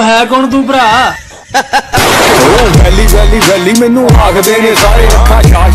ਹੈ ਕੌਣ ਤੂੰ ਭਰਾ? ਵੈਲੀ ਵੈਲੀ ਵੈਲੀ ਮੈਨੂੰ ਆਖਦੇ ਨੇ ਸਾਰੇ ਅੱਖਾਂ ਸ਼ਾਸਤਰ